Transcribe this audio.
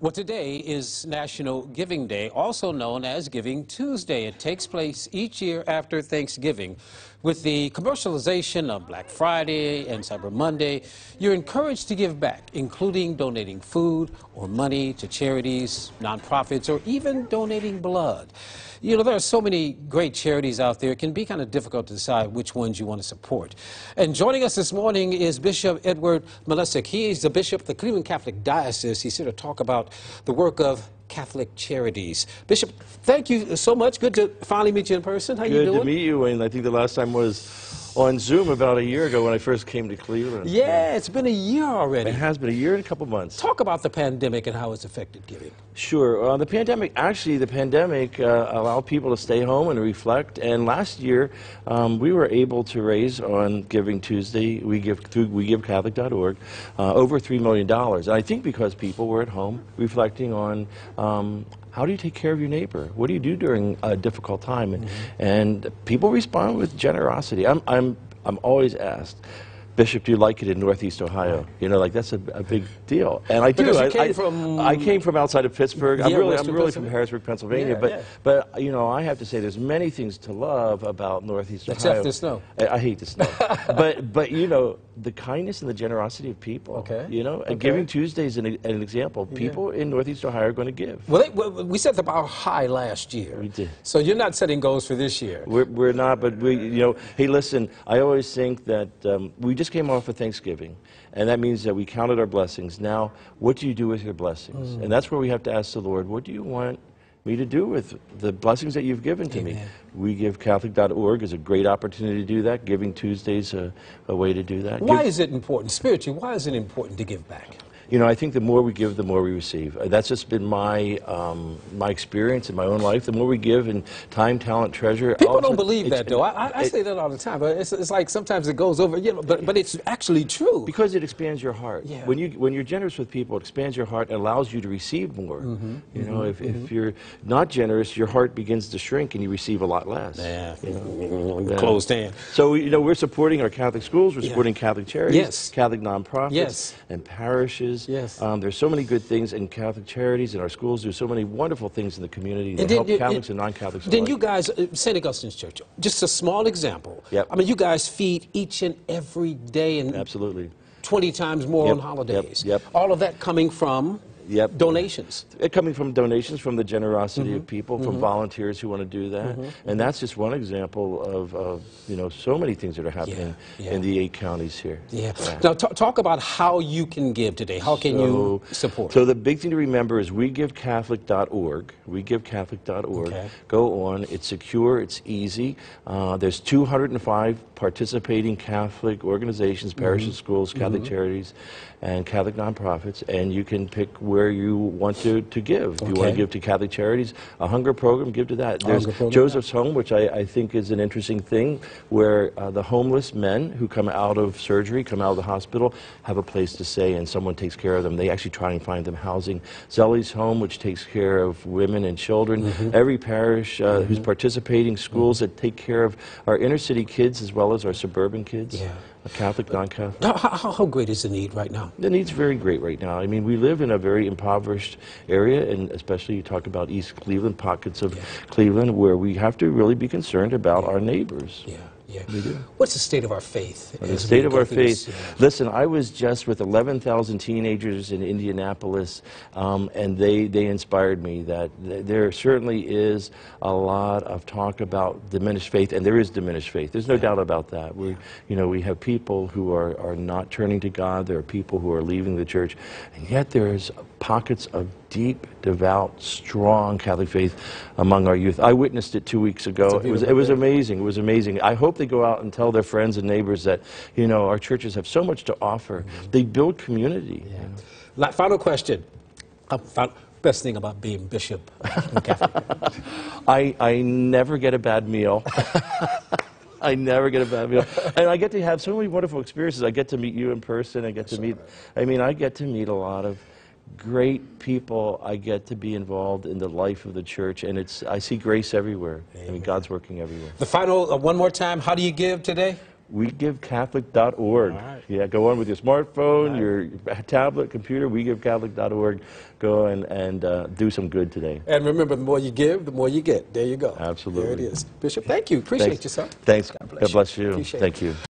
Well, today is National Giving Day, also known as Giving Tuesday. It takes place each year after Thanksgiving. With the commercialization of Black Friday and Cyber Monday, you're encouraged to give back, including donating food or money to charities, nonprofits, or even donating blood. You know, there are so many great charities out there, it can be kind of difficult to decide which ones you want to support. And joining us this morning is Bishop Edward Malesic. He is the bishop of the Cleveland Catholic Diocese. He's here to talk about the work of Catholic Charities. Bishop, thank you so much. Good to finally meet you in person. How Good you doing? Good to meet you, and I think the last time was on Zoom about a year ago when I first came to Cleveland. Yeah, it's been a year already. It has been a year and a couple months. Talk about the pandemic and how it's affected giving. Sure. Uh, the pandemic, actually, the pandemic uh, allowed people to stay home and reflect. And last year, um, we were able to raise on Giving Tuesday, we give through WeGiveCatholic.org, uh, over $3 million. And I think because people were at home reflecting on um, how do you take care of your neighbor? What do you do during a difficult time? And, Mm-hmm. and people respond with generosity. I'm, I'm, I'm always asked, Bishop, do you like it in Northeast Ohio? You know, like that's a, a big deal. And I do. I, came I, from- I came from outside of Pittsburgh. I'm Yeah, really, I'm really from Harrisburg, Pennsylvania. Yeah, but, yeah. but you know, I have to say, there's many things to love about Northeast Except Ohio. the snow. I, I hate the snow. but, but you know, the kindness and the generosity of people. Okay. You know, and Okay. Giving Tuesday is an, an example. People in Northeast Ohio are going to give. Well, they, well, we set the bar high last year. We did. So you're not setting goals for this year. We're, we're not, but we, you know, hey, listen, I always think that um, we just came off of Thanksgiving, and that means that we counted our blessings. Now, what do you do with your blessings? Mm. And that's where we have to ask the Lord, what do you want me to do with the blessings that you've given to me? We give Catholic.org is a great opportunity to do that. Giving Tuesday's a, a way to do that. Why Give- is it important, spiritually, why is it important to give back? You know, I think the more we give, the more we receive. Uh, That's just been my um, my experience in my own life. The more we give in time, talent, treasure. People don't believe that, though. I, I, it- say that all the time, but it's, it's like sometimes it goes over, you know, but, but it's actually true. Because it expands your heart. Yeah. When you when you're generous with people, it expands your heart and allows you to receive more. Mm-hmm. You know, if, if you're not generous, your heart begins to shrink and you receive a lot less. Yeah, You know? Yeah. closed hand. So you know, we're supporting our Catholic schools, we're Yeah. supporting Catholic charities, Yes. Catholic nonprofits, Yes. and parishes. Yes. Um, there's so many good things in Catholic charities, and our schools do so many wonderful things in the community that help you- Catholics and- non-Catholics Then alike. you guys, uh, St. Augustine's Church, just a small example. Yep. I mean, you guys feed each and every day and Absolutely. 20 times more Yep, on holidays. yep, yep. All of that coming from Yep. donations. It coming from donations from the generosity Mm-hmm. of people, from volunteers who want to do that, and that's just one example of, of you know so many things that are happening Yeah, yeah. in the eight counties here. Yeah. Now, talk about how you can give today. How can you support? So the big thing to remember is WeGiveCatholic.org. WeGiveCatholic.org. Okay. Go on. It's secure. It's easy. Uh, there's 205 participating Catholic organizations, parishes, Mm-hmm. schools, Catholic charities, and Catholic nonprofits, and you can pick where you want to, to give. If you want to give to Catholic charities, a hunger program, give to that. There's Joseph's Home, which I, I think is an interesting thing, where uh, the homeless men who come out of surgery, come out of the hospital, have a place to stay, and someone takes care of them. They actually try and find them housing. Zelie's Home, which takes care of women and children. Mm-hmm. Every parish uh, who's participating, schools that take care of our inner city kids as well as our suburban kids, Yeah. Uh, Catholic, non-Catholic. How, how, how great is the need right now? The need's very great right now. I mean, we live in a very impoverished area, and especially you talk about East Cleveland, pockets of Cleveland, where we have to really be concerned about our neighbors. Yeah, yeah. What's the state of our faith? The state of our through this, faith. yeah? Listen, I was just with 11,000 teenagers in Indianapolis, um, and they, they inspired me that th- there certainly is a lot of talk about diminished faith, and there is diminished faith. There's no doubt about that. We, you know, we have people who are, are not turning to God. There are people who are leaving the church, and yet there's pockets of deep, devout, strong Catholic faith among our youth. I witnessed it two weeks ago. It was, it was amazing. It was amazing. I hope they go out and tell their friends and neighbors that, you know, our churches have so much to offer. Mm-hmm. They build community. you know. La- Final question. Uh, best thing about being bishop in Catholic. I, I never get a bad meal. I never get a bad meal. And I get to have so many wonderful experiences. I get to meet you in person. I get to meet, I mean, I get to meet a lot of great people. I get to be involved in the life of the church. And it's, I see grace everywhere. I mean, God's working everywhere. the final, uh, one more time, how do you give today? WeGiveCatholic.org. Right. Yeah, go on with your smartphone, your tablet, computer, WeGiveCatholic.org. Go and, and uh, do some good today. And remember, the more you give, the more you get. There you go. Absolutely. There it is. Bishop, thank you. Appreciate Thanks. you, sir. Thanks. God bless God you. bless you. Appreciate it. Thank you.